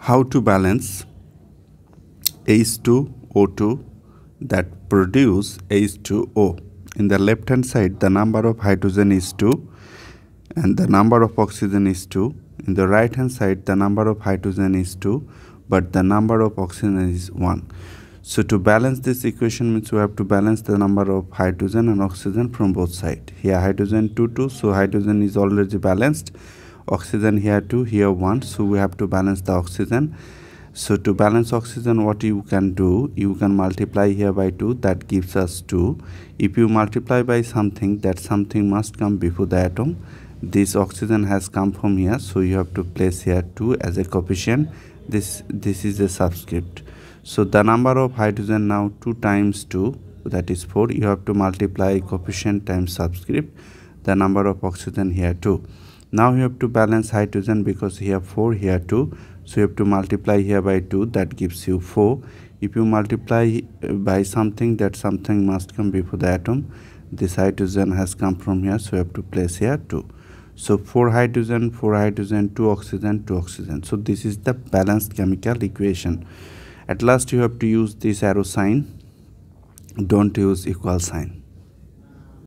how to balance H2 O2 that produce H2O in the left hand side the number of hydrogen is 2 and the number of oxygen is 2 in the right hand side the number of hydrogen is 2 but the number of oxygen is 1 so to balance this equation means we have to balance the number of hydrogen and oxygen from both sides. Here hydrogen 2 2 so hydrogen is already balanced oxygen here 2 here 1 so we have to balance the oxygen. So to balance oxygen what you can do you can multiply here by 2 that gives us 2 if you multiply by something that something must come before the atom. This oxygen has come from here so you have to place here 2 as a coefficient. This this is a subscript. So the number of hydrogen now 2 times 2 that is 4 you have to multiply coefficient times subscript the number of oxygen here 2 now you have to balance hydrogen because here 4 here 2 so you have to multiply here by 2 that gives you 4 if you multiply uh, by something that something must come before the atom. This hydrogen has come from here so you have to place here 2 so 4 hydrogen 4 hydrogen 2 oxygen 2 oxygen. So this is the balanced chemical equation. At last you have to use this arrow sign. Don't use equal sign